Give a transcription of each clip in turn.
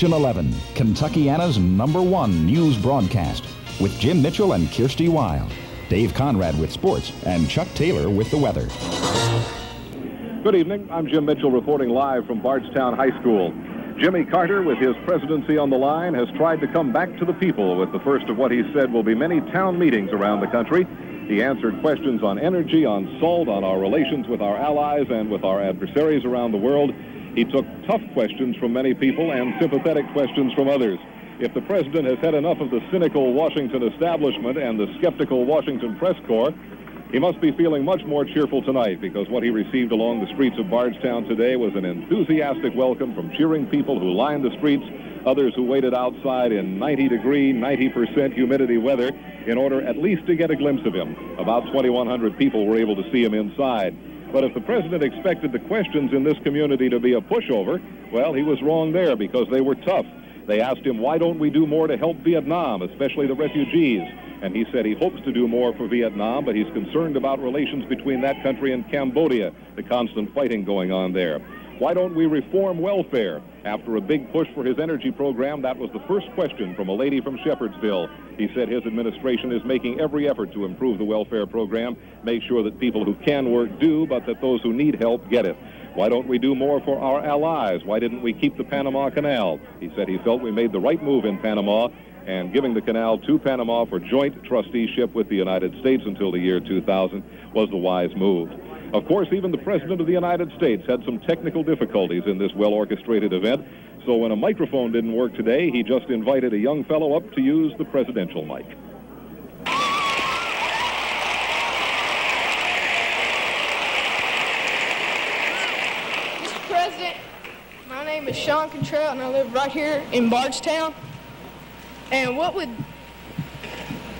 Station 11, Kentuckiana's number one news broadcast, with Jim Mitchell and Kirsty Wild. Dave Conrad with sports, and Chuck Taylor with the weather. Good evening. I'm Jim Mitchell reporting live from Bardstown High School. Jimmy Carter, with his presidency on the line, has tried to come back to the people with the first of what he said will be many town meetings around the country. He answered questions on energy, on salt, on our relations with our allies and with our adversaries around the world. He took tough questions from many people and sympathetic questions from others. If the president has had enough of the cynical Washington establishment and the skeptical Washington press corps, he must be feeling much more cheerful tonight because what he received along the streets of Bardstown today was an enthusiastic welcome from cheering people who lined the streets, others who waited outside in 90 degree, 90% humidity weather in order at least to get a glimpse of him. About 2,100 people were able to see him inside. But if the president expected the questions in this community to be a pushover, well, he was wrong there because they were tough. They asked him, why don't we do more to help Vietnam, especially the refugees? And he said he hopes to do more for Vietnam, but he's concerned about relations between that country and Cambodia, the constant fighting going on there. Why don't we reform welfare? After a big push for his energy program, that was the first question from a lady from Shepherdsville. He said his administration is making every effort to improve the welfare program, make sure that people who can work do, but that those who need help get it. Why don't we do more for our allies? Why didn't we keep the Panama Canal? He said he felt we made the right move in Panama and giving the canal to Panama for joint trusteeship with the United States until the year 2000 was the wise move. Of course, even the President of the United States had some technical difficulties in this well-orchestrated event, so when a microphone didn't work today, he just invited a young fellow up to use the presidential mic. Mr. President, my name is Sean Contrell, and I live right here in Bardstown. And what would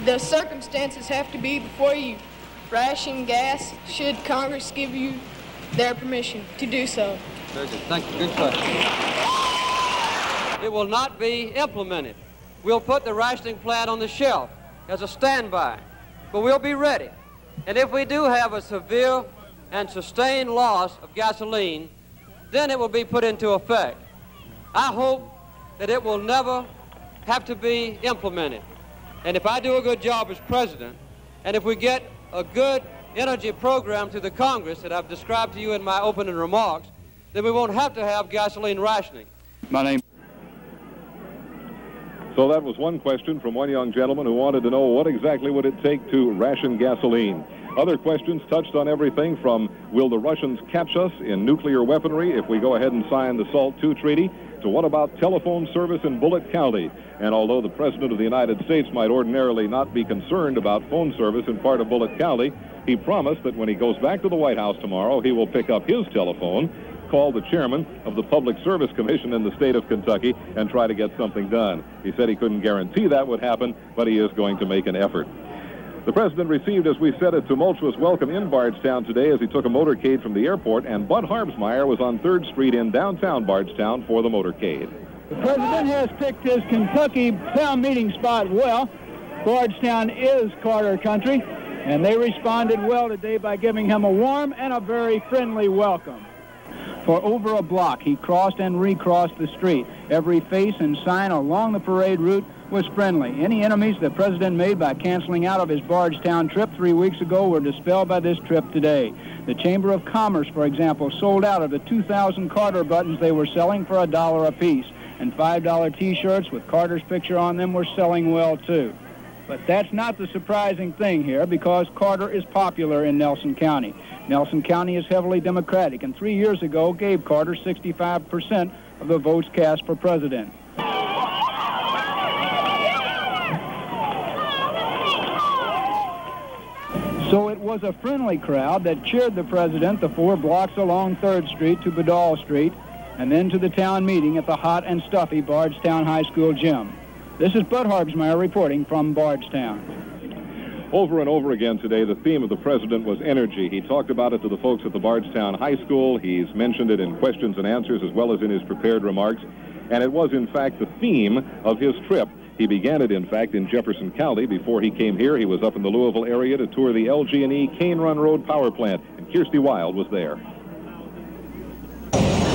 the circumstances have to be before you ration gas should Congress give you their permission to do so? Very good. Thank you. Good question. It will not be implemented. We'll put the rationing plan on the shelf as a standby, but we'll be ready. And if we do have a severe and sustained loss of gasoline, then it will be put into effect. I hope that it will never have to be implemented. And if I do a good job as president, and if we get a good energy program to the Congress that I've described to you in my opening remarks, then we won't have to have gasoline rationing. My name. So that was one question from one young gentleman who wanted to know what exactly would it take to ration gasoline. Other questions touched on everything from will the Russians catch us in nuclear weaponry if we go ahead and sign the SALT II treaty to what about telephone service in Bullitt County? And although the President of the United States might ordinarily not be concerned about phone service in part of Bullitt County, he promised that when he goes back to the White House tomorrow, he will pick up his telephone, call the chairman of the Public Service Commission in the state of Kentucky, and try to get something done. He said he couldn't guarantee that would happen, but he is going to make an effort. The president received, as we said, a tumultuous welcome in Bardstown today as he took a motorcade from the airport, and Bud Harbsmeyer was on 3rd Street in downtown Bardstown for the motorcade. The president has picked his Kentucky town meeting spot well. Bardstown is Carter country, and they responded well today by giving him a warm and a very friendly welcome. For over a block, he crossed and recrossed the street. Every face and sign along the parade route was friendly. Any enemies the president made by canceling out of his Bardstown trip three weeks ago were dispelled by this trip today. The Chamber of Commerce, for example, sold out of the 2,000 Carter buttons they were selling for a dollar apiece. And $5 T-shirts with Carter's picture on them were selling well, too. But that's not the surprising thing here because Carter is popular in Nelson County. Nelson County is heavily Democratic, and three years ago gave Carter 65% of the votes cast for president. So it was a friendly crowd that cheered the president the four blocks along 3rd Street to Bedall Street and then to the town meeting at the hot and stuffy Bardstown High School gym. This is Bud Harbsmeyer reporting from Bardstown. Over and over again today, the theme of the president was energy. He talked about it to the folks at the Bardstown High School. He's mentioned it in questions and answers as well as in his prepared remarks. And it was, in fact, the theme of his trip he began it, in fact, in Jefferson County. Before he came here, he was up in the Louisville area to tour the LG&E Cane Run Road power plant, and Kirsty Wild was there.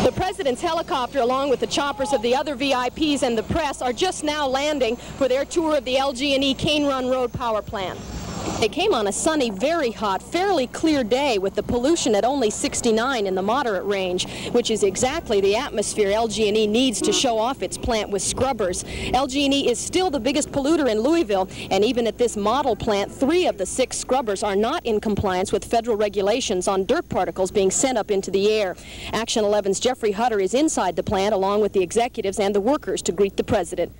The president's helicopter, along with the choppers of the other VIPs and the press, are just now landing for their tour of the LG&E Cane Run Road power plant. It came on a sunny, very hot, fairly clear day with the pollution at only 69 in the moderate range, which is exactly the atmosphere LG&E needs to show off its plant with scrubbers. LG&E is still the biggest polluter in Louisville, and even at this model plant, three of the six scrubbers are not in compliance with federal regulations on dirt particles being sent up into the air. Action 11's Jeffrey Hutter is inside the plant along with the executives and the workers to greet the president.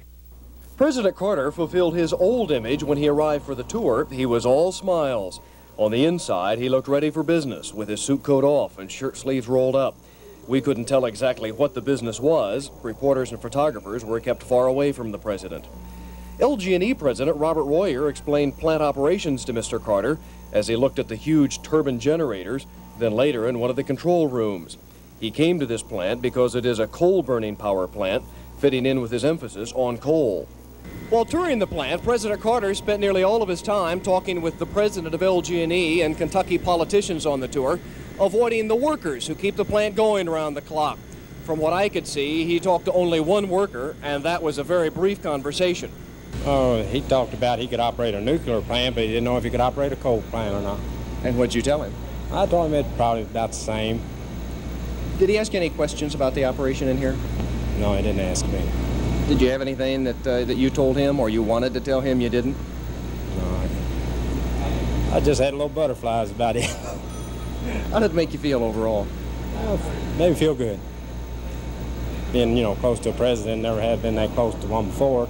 President Carter fulfilled his old image when he arrived for the tour. He was all smiles. On the inside, he looked ready for business, with his suit coat off and shirt sleeves rolled up. We couldn't tell exactly what the business was. Reporters and photographers were kept far away from the president. LG&E President Robert Royer explained plant operations to Mr. Carter as he looked at the huge turbine generators, then later in one of the control rooms. He came to this plant because it is a coal-burning power plant, fitting in with his emphasis on coal. While touring the plant, President Carter spent nearly all of his time talking with the president of LG&E and Kentucky politicians on the tour, avoiding the workers who keep the plant going around the clock. From what I could see, he talked to only one worker, and that was a very brief conversation. Oh, he talked about he could operate a nuclear plant, but he didn't know if he could operate a coal plant or not. And what'd you tell him? I told him it's probably about the same. Did he ask any questions about the operation in here? No, he didn't ask me. Did you have anything that uh, that you told him or you wanted to tell him you didn't? No, I, I just had a little butterflies about it. How did it make you feel overall? Well, made me feel good. Being, you know, close to a president, never had been that close to one before.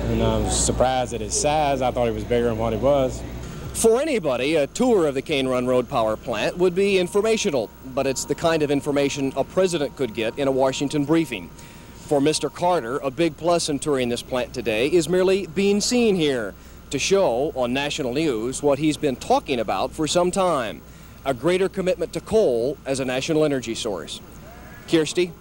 And I was surprised at his size. I thought he was bigger than what he was. For anybody, a tour of the Cane Run Road power plant would be informational, but it's the kind of information a president could get in a Washington briefing. For Mr. Carter, a big plus in touring this plant today is merely being seen here to show on national news what he's been talking about for some time, a greater commitment to coal as a national energy source. Kirsty?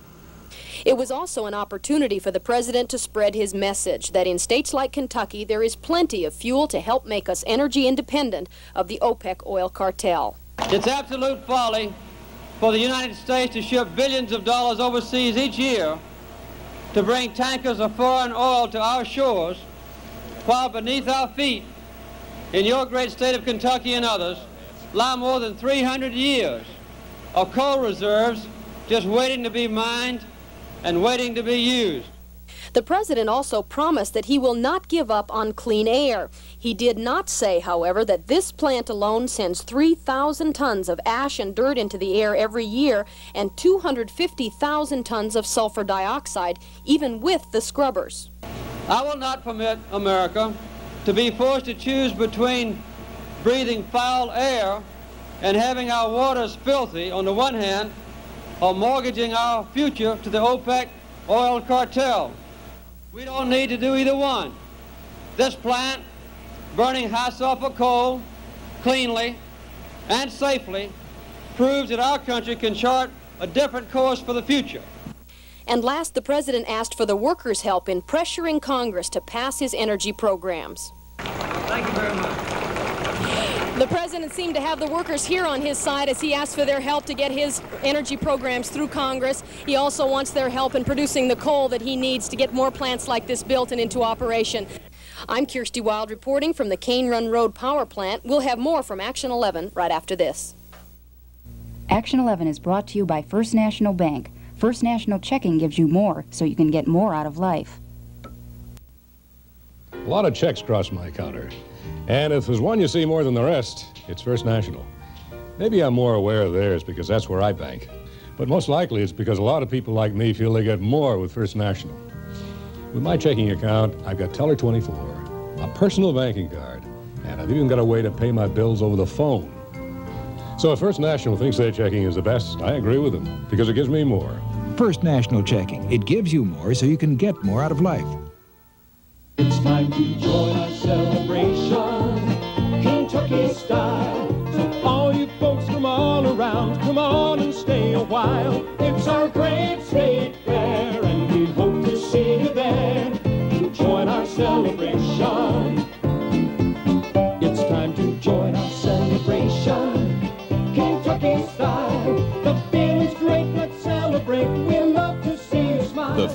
It was also an opportunity for the president to spread his message that in states like Kentucky there is plenty of fuel to help make us energy independent of the OPEC oil cartel. It's absolute folly for the United States to ship billions of dollars overseas each year to bring tankers of foreign oil to our shores, while beneath our feet, in your great state of Kentucky and others, lie more than 300 years of coal reserves just waiting to be mined and waiting to be used. The president also promised that he will not give up on clean air. He did not say, however, that this plant alone sends 3,000 tons of ash and dirt into the air every year and 250,000 tons of sulfur dioxide, even with the scrubbers. I will not permit America to be forced to choose between breathing foul air and having our waters filthy on the one hand, or mortgaging our future to the OPEC oil cartel. We don't need to do either one. This plant, burning high sulfur coal cleanly and safely, proves that our country can chart a different course for the future. And last, the president asked for the workers' help in pressuring Congress to pass his energy programs. Thank you very much. The president seemed to have the workers here on his side as he asked for their help to get his energy programs through Congress. He also wants their help in producing the coal that he needs to get more plants like this built and into operation. I'm Kirsty Wild reporting from the Cane Run Road Power Plant. We'll have more from Action 11 right after this. Action 11 is brought to you by First National Bank. First National Checking gives you more so you can get more out of life. A lot of checks cross my counter. And if there's one you see more than the rest, it's First National. Maybe I'm more aware of theirs because that's where I bank. But most likely it's because a lot of people like me feel they get more with First National. With my checking account, I've got Teller 24, a personal banking card, and I've even got a way to pay my bills over the phone. So if First National thinks their checking is the best, I agree with them because it gives me more. First National Checking. It gives you more so you can get more out of life.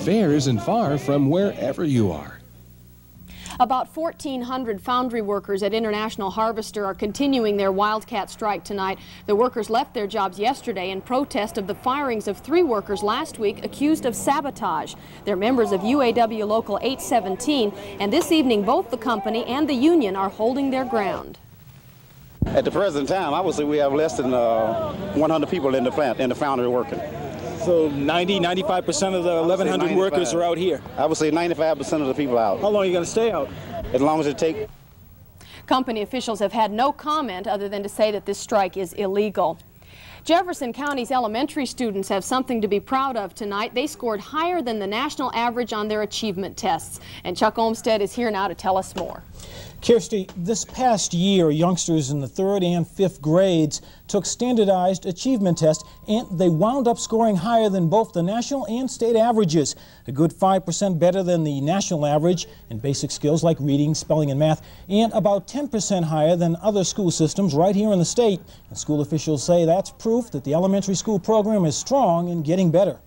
Fair isn't far from wherever you are. About 1,400 foundry workers at International Harvester are continuing their wildcat strike tonight. The workers left their jobs yesterday in protest of the firings of three workers last week accused of sabotage. They're members of UAW Local 817, and this evening both the company and the union are holding their ground. At the present time, I would say we have less than uh, 100 people in the plant, in the foundry working. So 90, 95% of the 1,100 workers are out here? I would say 95% of the people out. How long are you going to stay out? As long as it takes. Company officials have had no comment other than to say that this strike is illegal. Jefferson County's elementary students have something to be proud of tonight. They scored higher than the national average on their achievement tests. And Chuck Olmstead is here now to tell us more. Kirsty, this past year, youngsters in the third and fifth grades took standardized achievement tests, and they wound up scoring higher than both the national and state averages. A good 5% better than the national average in basic skills like reading, spelling, and math, and about 10% higher than other school systems right here in the state. And school officials say that's proof that the elementary school program is strong and getting better.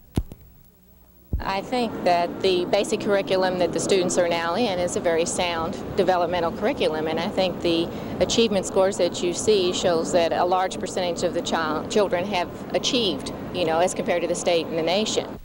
I think that the basic curriculum that the students are now in is a very sound developmental curriculum, and I think the achievement scores that you see shows that a large percentage of the child, children have achieved, you know, as compared to the state and the nation.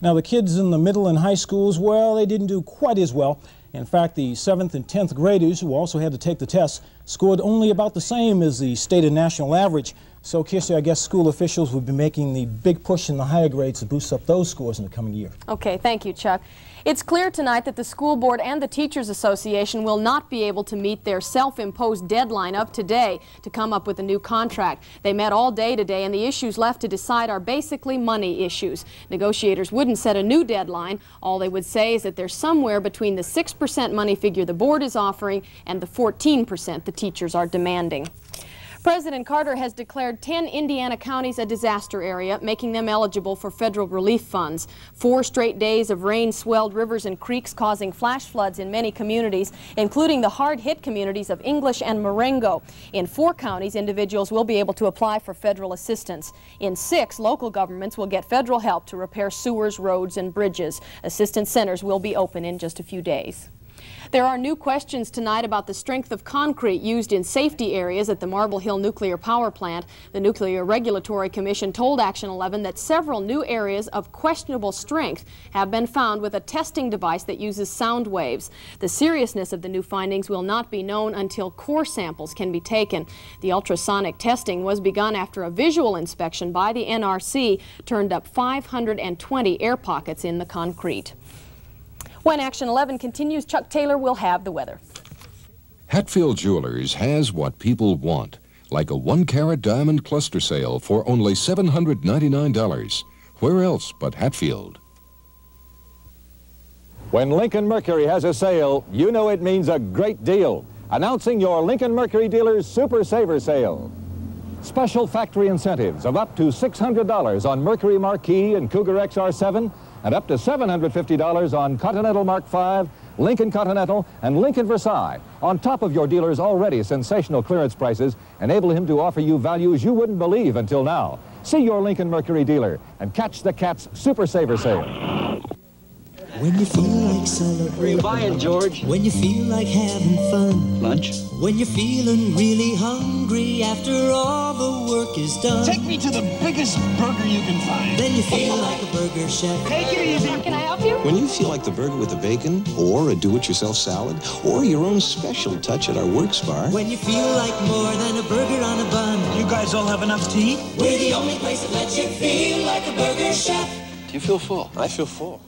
Now, the kids in the middle and high schools, well, they didn't do quite as well. In fact, the 7th and 10th graders, who also had to take the tests, scored only about the same as the state and national average. So, Kirsty, I guess school officials will be making the big push in the higher grades to boost up those scores in the coming year. Okay, thank you, Chuck. It's clear tonight that the school board and the Teachers Association will not be able to meet their self-imposed deadline of today to come up with a new contract. They met all day today, and the issues left to decide are basically money issues. Negotiators wouldn't set a new deadline. All they would say is that they're somewhere between the 6% money figure the board is offering and the 14% the teachers are demanding. President Carter has declared 10 Indiana counties a disaster area, making them eligible for federal relief funds. Four straight days of rain swelled rivers and creeks, causing flash floods in many communities, including the hard-hit communities of English and Marengo. In four counties, individuals will be able to apply for federal assistance. In six, local governments will get federal help to repair sewers, roads, and bridges. Assistance centers will be open in just a few days. There are new questions tonight about the strength of concrete used in safety areas at the Marble Hill Nuclear Power Plant. The Nuclear Regulatory Commission told Action 11 that several new areas of questionable strength have been found with a testing device that uses sound waves. The seriousness of the new findings will not be known until core samples can be taken. The ultrasonic testing was begun after a visual inspection by the NRC turned up 520 air pockets in the concrete. When Action 11 continues, Chuck Taylor will have the weather. Hatfield Jewelers has what people want, like a one carat diamond cluster sale for only $799. Where else but Hatfield? When Lincoln Mercury has a sale, you know it means a great deal. Announcing your Lincoln Mercury dealer's Super Saver Sale. Special factory incentives of up to $600 on Mercury Marquis and Cougar XR7 and up to $750 on Continental Mark V, Lincoln Continental, and Lincoln Versailles. On top of your dealer's already sensational clearance prices, enable him to offer you values you wouldn't believe until now. See your Lincoln Mercury dealer and catch the cat's Super Saver Sale. When you feel like celebrating. What you buying, George? When you feel like having fun. Lunch? When you're feeling really hungry after all the work is done. Take me to the biggest burger you can find. Then you feel like a burger chef. Take it easy. Can I help you? When you feel like the burger with the bacon, or a do-it-yourself salad, or your own special touch at our Works Bar. When you feel like more than a burger on a bun. You guys all have enough to eat? We're the only place that lets you feel like a burger chef. Do you feel full? I feel full.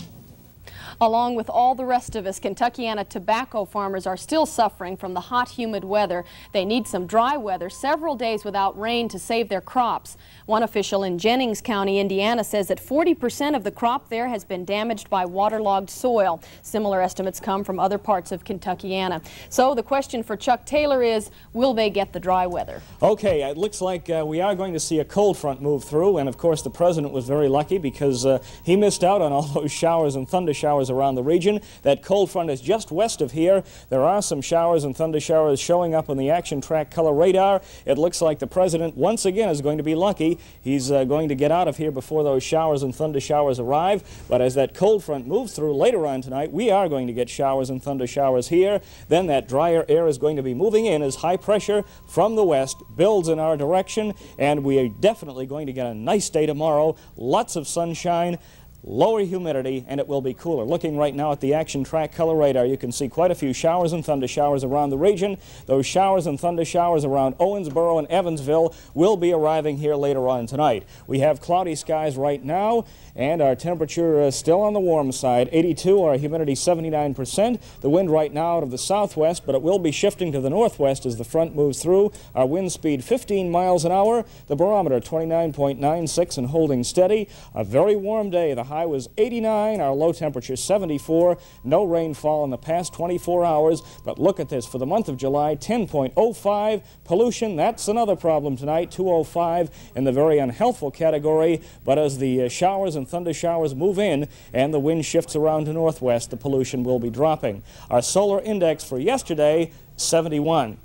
Along with all the rest of us, Kentuckiana tobacco farmers are still suffering from the hot, humid weather. They need some dry weather, several days without rain to save their crops. One official in Jennings County, Indiana, says that 40% of the crop there has been damaged by waterlogged soil. Similar estimates come from other parts of Kentuckiana. So the question for Chuck Taylor is, will they get the dry weather? Okay, it looks like uh, we are going to see a cold front move through, and of course the president was very lucky because uh, he missed out on all those showers and thunder showers around the region. That cold front is just west of here. There are some showers and thunder showers showing up on the action track color radar. It looks like the president once again is going to be lucky. He's uh, going to get out of here before those showers and thunder showers arrive. But as that cold front moves through later on tonight, we are going to get showers and thunder showers here. Then that drier air is going to be moving in as high pressure from the west builds in our direction. And we are definitely going to get a nice day tomorrow. Lots of sunshine lower humidity, and it will be cooler. Looking right now at the action track color radar, you can see quite a few showers and thunder showers around the region. Those showers and thunder showers around Owensboro and Evansville will be arriving here later on tonight. We have cloudy skies right now, and our temperature is still on the warm side, 82, our humidity 79%. The wind right now out of the southwest, but it will be shifting to the northwest as the front moves through. Our wind speed 15 miles an hour, the barometer 29.96 and holding steady. A very warm day. The high was 89, our low temperature 74. No rainfall in the past 24 hours, but look at this. For the month of July, 10.05. Pollution, that's another problem tonight, 205 in the very unhealthful category. But as the uh, showers and thunder showers move in and the wind shifts around to northwest, the pollution will be dropping. Our solar index for yesterday, 71.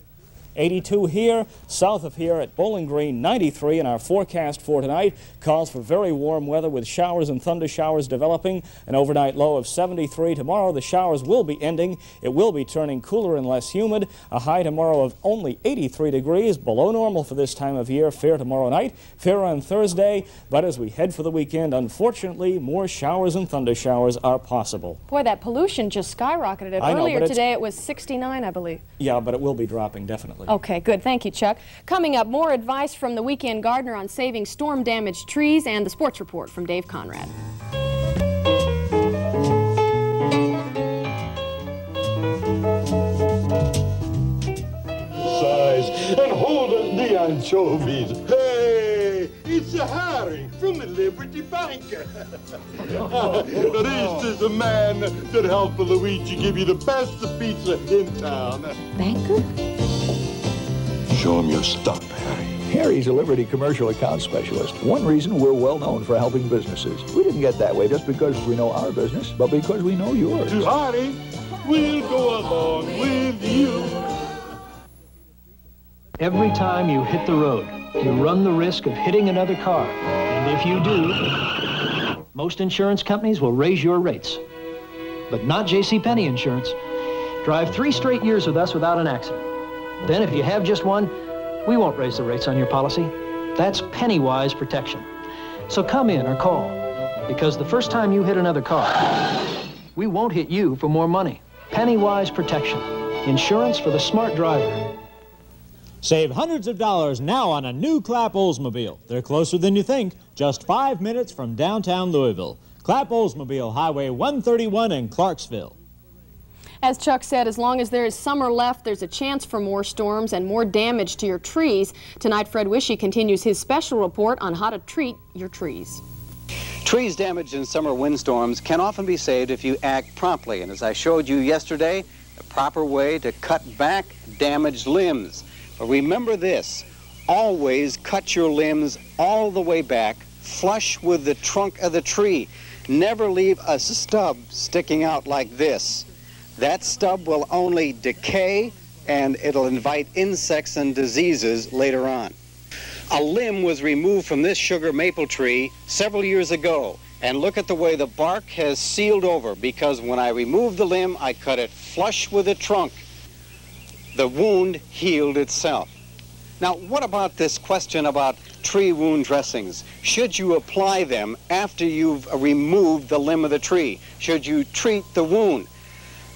82 here, south of here at Bowling Green, 93, and our forecast for tonight calls for very warm weather with showers and thunder showers developing, an overnight low of 73. Tomorrow the showers will be ending. It will be turning cooler and less humid. A high tomorrow of only 83 degrees, below normal for this time of year. Fair tomorrow night, fair on Thursday, but as we head for the weekend, unfortunately, more showers and thunder showers are possible. Boy, that pollution just skyrocketed. Know, Earlier today it was 69, I believe. Yeah, but it will be dropping definitely. Okay, good. Thank you, Chuck. Coming up, more advice from the Weekend Gardener on saving storm-damaged trees and the sports report from Dave Conrad. size and hold the anchovies. Hey, it's a herring from the Liberty Bank. this is the man that helped Luigi give you the best pizza in town. Banker? Show him your stuff, Harry. Harry's a Liberty commercial account specialist. One reason we're well known for helping businesses. We didn't get that way just because we know our business, but because we know yours. To Harry, eh? we'll go along with you. Every time you hit the road, you run the risk of hitting another car. And if you do, most insurance companies will raise your rates. But not J.C. Penney Insurance. Drive three straight years with us without an accident. Then if you have just one, we won't raise the rates on your policy. That's Pennywise protection. So come in or call, because the first time you hit another car, we won't hit you for more money. Pennywise protection. Insurance for the smart driver. Save hundreds of dollars now on a new Clap Oldsmobile. They're closer than you think, just five minutes from downtown Louisville. Clap Oldsmobile, Highway 131 in Clarksville. As Chuck said, as long as there is summer left, there's a chance for more storms and more damage to your trees. Tonight, Fred Wiche continues his special report on how to treat your trees. Trees damaged in summer windstorms can often be saved if you act promptly. And as I showed you yesterday, the proper way to cut back damaged limbs. But remember this, always cut your limbs all the way back, flush with the trunk of the tree. Never leave a stub sticking out like this. That stub will only decay and it'll invite insects and diseases later on. A limb was removed from this sugar maple tree several years ago. And look at the way the bark has sealed over because when I removed the limb, I cut it flush with the trunk. The wound healed itself. Now, what about this question about tree wound dressings? Should you apply them after you've removed the limb of the tree? Should you treat the wound?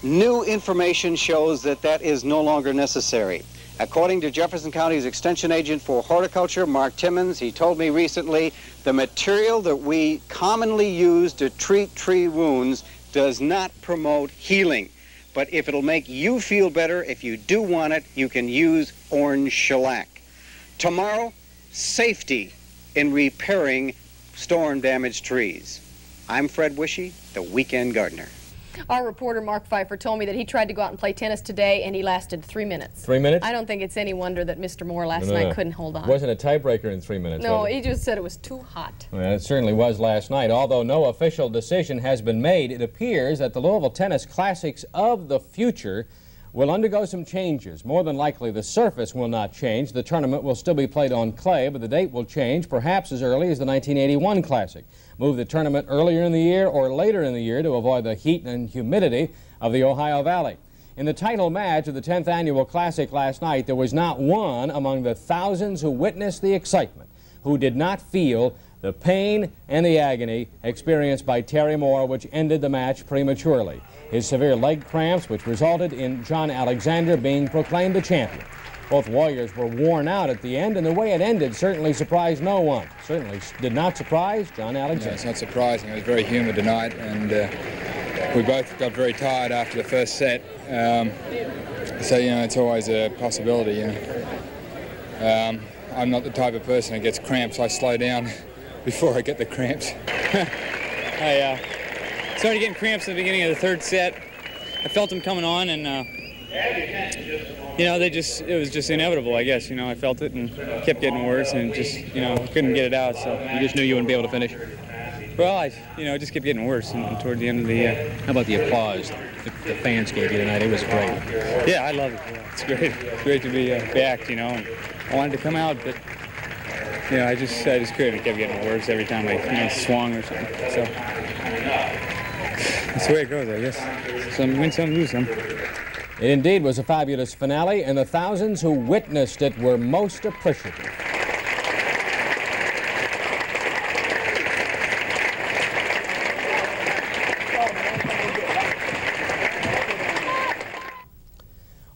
New information shows that that is no longer necessary. According to Jefferson County's extension agent for horticulture, Mark Timmons, he told me recently the material that we commonly use to treat tree wounds does not promote healing. But if it'll make you feel better, if you do want it, you can use orange shellac. Tomorrow, safety in repairing storm damaged trees. I'm Fred Wiche, the Weekend Gardener. Our reporter Mark Pfeiffer told me that he tried to go out and play tennis today and he lasted three minutes. Three minutes? I don't think it's any wonder that Mr. Moor last No, night no. couldn't hold on. Wasn't a tiebreaker in three minutes. no, he just said it was too hot. Well, it certainly was last night. Although no official decision has been made, it appears that the Louisville Tennis Classics of the future will undergo some changes. More than likely, the surface will not change. The tournament will still be played on clay, but the date will change, perhaps as early as the 1981 Classic. Move the tournament earlier in the year or later in the year to avoid the heat and humidity of the Ohio Valley. In the title match of the 10th Annual Classic last night, there was not one among the thousands who witnessed the excitement who did not feel the pain and the agony experienced by Terry Moor, which ended the match prematurely. His severe leg cramps, which resulted in John Alexander being proclaimed the champion. Both warriors were worn out at the end, and the way it ended certainly surprised no one. Certainly did not surprise John No, Alexander. it's not surprising. It was very humid tonight, and uh, we both got very tired after the first set. Um, so you know, it's always a possibility. You know, um, I'm not the type of person that gets cramps. I slow down before I get the cramps. I uh, started getting cramps at the beginning of the third set. I felt them coming on, and uh, you know, they just it was just inevitable, I guess. You know, I felt it and kept getting worse, and just you know couldn't get it out. So you just knew you wouldn't be able to finish. Well, I you know it just kept getting worse, and, and toward the end of the. Uh, How about the applause the, the fans gave you tonight? It was great. yeah, I love it. Yeah, it's great. It's great to be uh, back. You know, and I wanted to come out, but you know, I just I just couldn't. It kept getting worse every time I you know, swung or something. So that's the way it goes, I guess. Some win some, lose some. It indeed was a fabulous finale, and the thousands who witnessed it were most appreciative.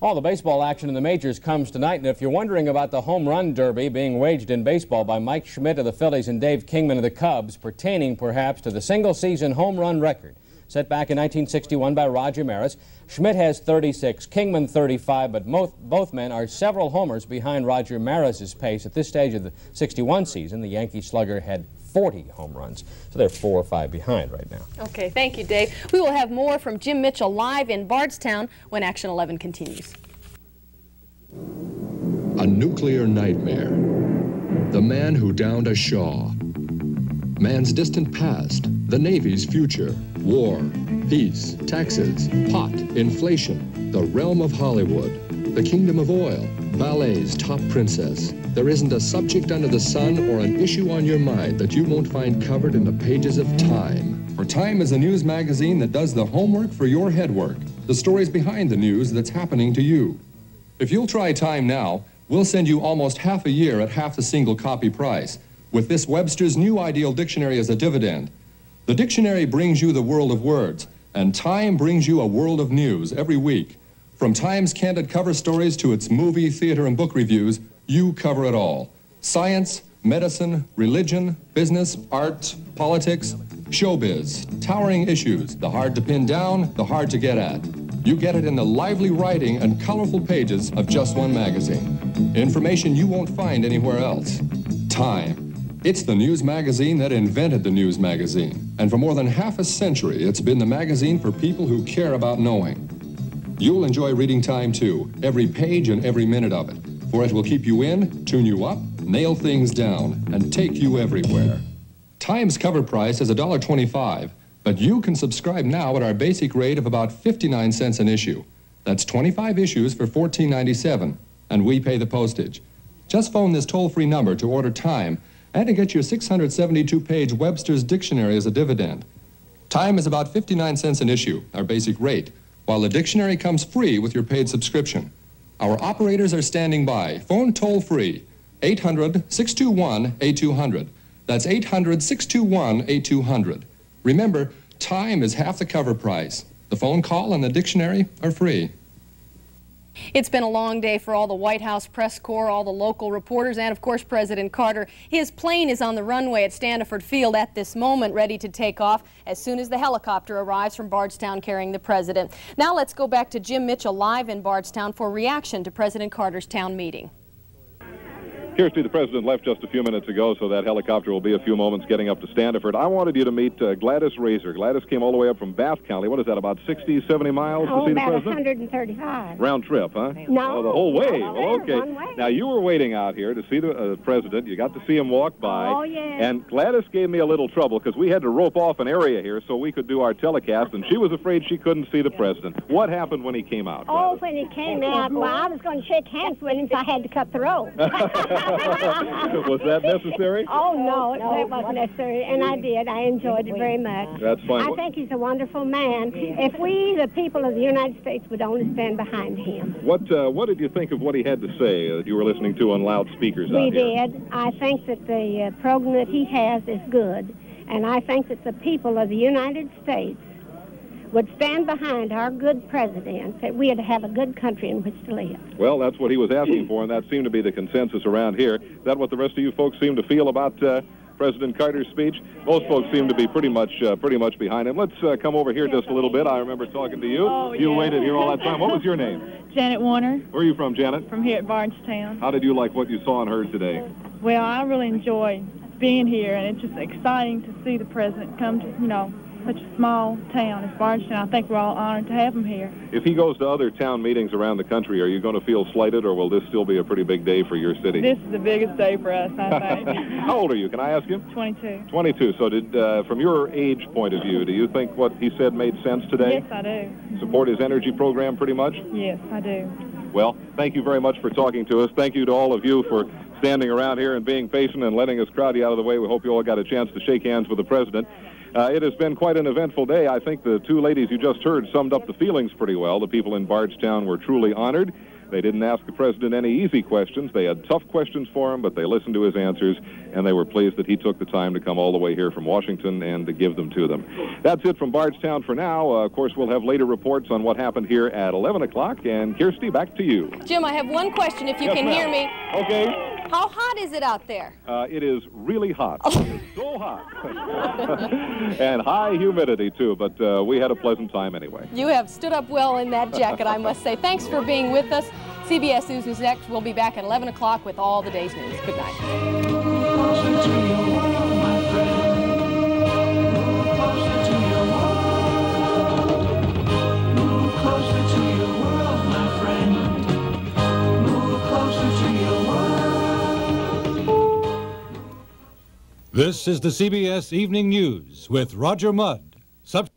All the baseball action in the majors comes tonight, and if you're wondering about the home run derby being waged in baseball by Mike Schmidt of the Phillies and Dave Kingman of the Cubs, pertaining perhaps to the single-season home run record set back in 1961 by Roger Maris, Schmidt has 36, Kingman 35, but both, both men are several homers behind Roger Maris's pace. At this stage of the 61 season, the Yankee slugger had 40 home runs, so they're four or five behind right now. Okay, thank you, Dave. We will have more from Jim Mitchell live in Bardstown when Action 11 continues. A nuclear nightmare. The man who downed a Shah. Man's distant past. The Navy's future. War. Peace. Taxes. Pot. Inflation. The realm of Hollywood. The kingdom of oil. Ballet's top princess. There isn't a subject under the sun or an issue on your mind that you won't find covered in the pages of Time. For Time is a news magazine that does the homework for your headwork. The stories behind the news that's happening to you. If you'll try Time now, we'll send you almost half a year at half the single copy price, with this Webster's New Ideal Dictionary as a dividend. The dictionary brings you the world of words, and Time brings you a world of news every week. From Time's candid cover stories to its movie, theater, and book reviews, you cover it all. Science, medicine, religion, business, art, politics, showbiz, towering issues, the hard to pin down, the hard to get at. You get it in the lively writing and colorful pages of just one magazine. Information you won't find anywhere else. Time. It's the news magazine that invented the news magazine. And for more than half a century, it's been the magazine for people who care about knowing. You'll enjoy reading Time too, every page and every minute of it, for it will keep you in, tune you up, nail things down, and take you everywhere. Time's cover price is $1.25, but you can subscribe now at our basic rate of about 59 cents an issue. That's 25 issues for $14.97, and we pay the postage. Just phone this toll-free number to order Time and to get your 672-page Webster's Dictionary as a dividend. Time is about 59 cents an issue, our basic rate, while the dictionary comes free with your paid subscription. Our operators are standing by. Phone toll-free, 800-621-8200. That's 800-621-8200. Remember, time is half the cover price. The phone call and the dictionary are free. It's been a long day for all the White House press corps, all the local reporters, and of course President Carter. His plane is on the runway at Standiford Field at this moment, ready to take off as soon as the helicopter arrives from Bardstown carrying the president. Now let's go back to Jim Mitchell live in Bardstown for reaction to President Carter's town meeting. Kirsty, the president left just a few minutes ago, so that helicopter will be a few moments getting up to Standiford. I wanted you to meet uh, Gladys Razor. Gladys came all the way up from Bath County. What is that, about 60, 70 miles Oh, to see the president? about president? 135. Round trip, huh? No. Oh, the whole way. No, okay. way. Now, you were waiting out here to see the uh, president. You got to see him walk by. Oh, yes. And Gladys gave me a little trouble because we had to rope off an area here so we could do our telecast, and she was afraid she couldn't see the president. What happened when he came out? Oh, when he came out, well, I was going to shake hands with him, so I had to cut the rope. was that necessary? Oh, no, that wasn't necessary, and I did. I enjoyed it very much. That's fine. I think he's a wonderful man. If we, the people of the United States, would only stand behind him. What uh, What did you think of what he had to say uh, that you were listening to on loudspeakers We out here? did. I think that the uh, program that he has is good, and I think that the people of the United States would stand behind our good president, that we had to have a good country in which to live. Well, that's what he was asking for, and that seemed to be the consensus around here. Is that what the rest of you folks seem to feel about uh, President Carter's speech? Most folks seem to be pretty much uh, pretty much behind him. Let's uh, come over here just a little bit. I remember talking to you. Oh, you yeah. waited here all that time. What was your name? Janet Warner Where are you from, Janet? from here at Bardstown. How did you like what you saw and heard today? Well, I really enjoy being here, and it's just exciting to see the president come to, you know, such a small town as Bardstown. I think we're all honored to have him here. If he goes to other town meetings around the country, are you going to feel slighted, or will this still be a pretty big day for your city? This is the biggest day for us, I think. How old are you? Can I ask you? 22. 22. So, did uh, from your age point of view, do you think what he said made sense today? Yes, I do. Support his energy program pretty much? Yes, I do. Well, thank you very much for talking to us. Thank you to all of you for standing around here and being patient and letting us crowd you out of the way. We hope you all got a chance to shake hands with the president. Uh, it has been quite an eventful day. I think the two ladies you just heard summed up the feelings pretty well. The people in Bardstown were truly honored. They didn't ask the president any easy questions. They had tough questions for him, but they listened to his answers, and they were pleased that he took the time to come all the way here from Washington and to give them to them. That's it from Bardstown for now. Uh, of course, we'll have later reports on what happened here at 11 o'clock. And Kirsty, back to you. Jim, I have one question if you Yes, can hear me. Okay. How hot is it out there? Uh, it is really hot. It is so hot. and high humidity, too, but uh, we had a pleasant time anyway. You have stood up well in that jacket, I must say. Thanks for being with us. CBS News is next. We'll be back at 11 o'clock with all the day's news. Good night. This is the CBS Evening News with Roger Mudd. Sub-